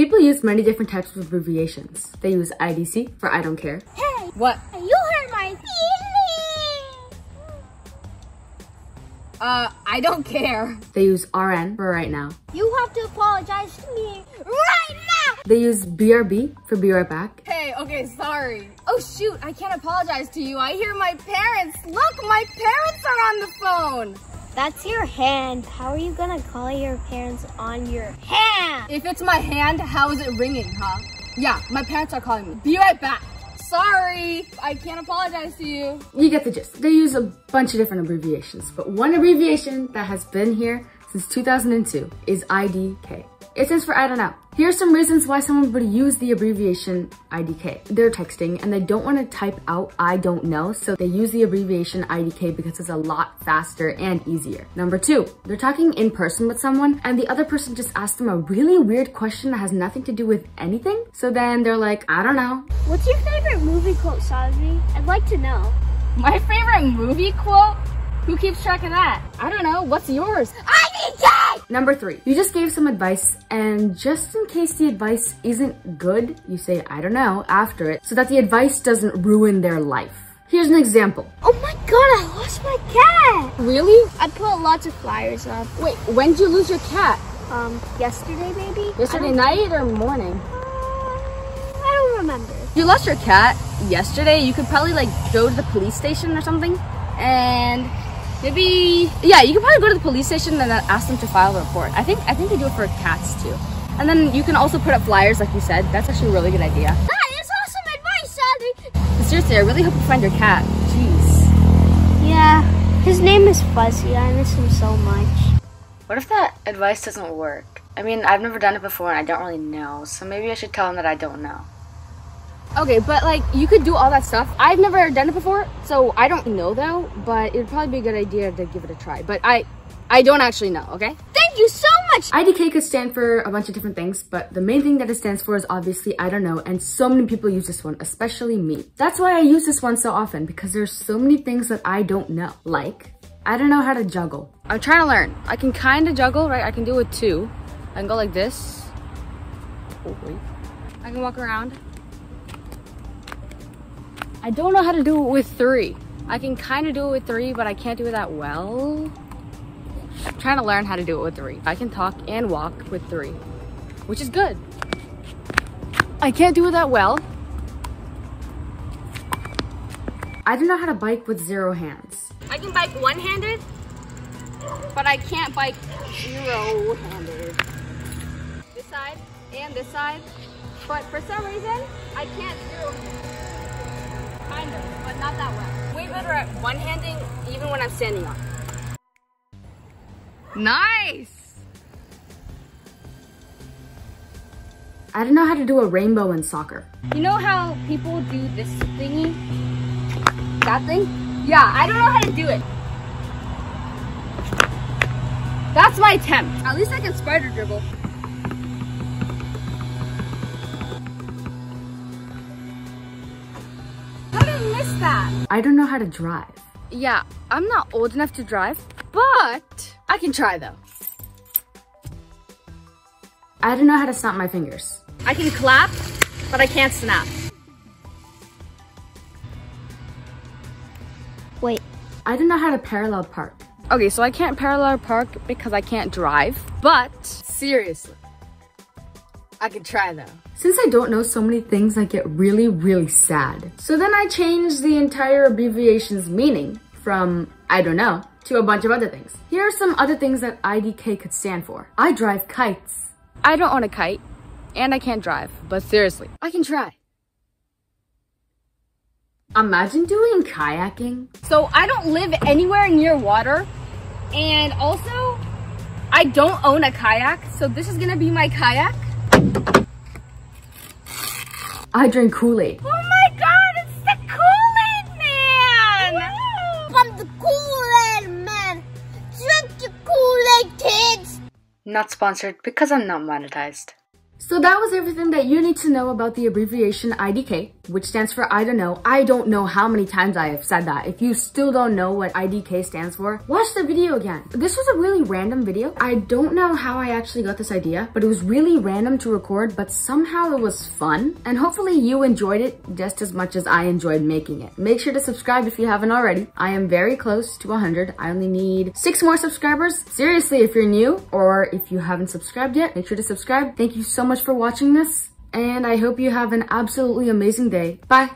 People use many different types of abbreviations. They use IDC for I don't care. Hey, What? you hurt my feelings. Uh, I don't care. They use RN for right now. You have to apologize to me right now. They use BRB for be right back. Hey, okay, sorry. Oh shoot, I can't apologize to you. I hear my parents. Look, my parents are on the phone. That's your hand. How are you gonna call your parents on your hand? If it's my hand, how is it ringing, huh? Yeah, my parents are calling me. Be right back. Sorry, I can't apologize to you. You get the gist. They use a bunch of different abbreviations, but one abbreviation that has been here since 2002 is IDK. It stands for I don't know. Here are some reasons why someone would use the abbreviation IDK. They're texting and they don't want to type out I don't know, so they use the abbreviation IDK because it's a lot faster and easier. Number two, they're talking in person with someone and the other person just asked them a really weird question that has nothing to do with anything. So then they're like, I don't know. What's your favorite movie quote, Saadhvi? I'd like to know. My favorite movie quote? Who keeps track of that? I don't know. What's yours? I need IDK! Number three, you just gave some advice and just in case the advice isn't good, you say, I don't know, after it, so that the advice doesn't ruin their life. Here's an example. Oh my god, I lost my cat! Really? I put lots of flyers up. Wait, when did you lose your cat? Um, yesterday maybe? Yesterday night or morning? Uh, I don't remember. You lost your cat yesterday. You could probably like go to the police station or something and maybe yeah, you can probably go to the police station and then ask them to file a report. I think I think they do it for cats too. And then you can also put up flyers like you said. That's actually a really good idea. That is awesome advice, Saadhvi! Seriously, I really hope you find your cat. Jeez. Yeah, his name is Fuzzy. I miss him so much. What if that advice doesn't work? I mean, I've never done it before and I don't really know, so maybe I should tell him that I don't know. Okay, but like you could do all that stuff. I've never done it before, so I don't know though, but it'd probably be a good idea to give it a try. But I I don't actually know, okay? Thank you so much! IDK could stand for a bunch of different things, but the main thing that it stands for is obviously I don't know, and so many people use this one, especially me. That's why I use this one so often, because there's so many things that I don't know. Like, I don't know how to juggle. I'm trying to learn. I can kind of juggle, right? I can do it too. I can go like this. Oh, wait. I can walk around. I don't know how to do it with three. I can kind of do it with three, but I can't do it that well. I'm trying to learn how to do it with three. I can talk and walk with three, which is good. I can't do it that well. I don't know how to bike with zero hands. I can bike one-handed, but I can't bike zero-handed. This side and this side, but for some reason, I can't zero Kind of, but not that well. Way better at one-handing even when I'm standing up. Nice! I don't know how to do a rainbow in soccer. You know how people do this thingy? That thing? Yeah, I don't know how to do it. That's my attempt. At least I can spider dribble. That? I don't know how to drive. Yeah, I'm not old enough to drive, but I can try though. I don't know how to snap my fingers. I can clap, but I can't snap. Wait, I don't know how to parallel park. Okay, so I can't parallel park because I can't drive, but seriously, I can try though. Since I don't know so many things, I get really, really sad. So then I changed the entire abbreviation's meaning from I don't know to a bunch of other things. Here are some other things that IDK could stand for. I drive kites. I don't own a kite, and I can't drive, but seriously, I can try. Imagine doing kayaking. So I don't live anywhere near water, and also, I don't own a kayak, so this is gonna be my kayak. I drink Kool-Aid. Oh my god, it's the Kool-Aid man! I'm the Kool-Aid man. Drink the Kool-Aid, kids. Not sponsored because I'm not monetized. So that was everything that you need to know about the abbreviation IDK, which stands for I don't know. I don't know how many times I have said that. If you still don't know what IDK stands for, watch the video again. This was a really random video. I don't know how I actually got this idea, but it was really random to record, but somehow it was fun. And hopefully you enjoyed it just as much as I enjoyed making it. Make sure to subscribe if you haven't already. I am very close to 100. I only need six more subscribers. Seriously, if you're new or if you haven't subscribed yet, make sure to subscribe. Thank you so much for watching this, and I hope you have an absolutely amazing day. Bye!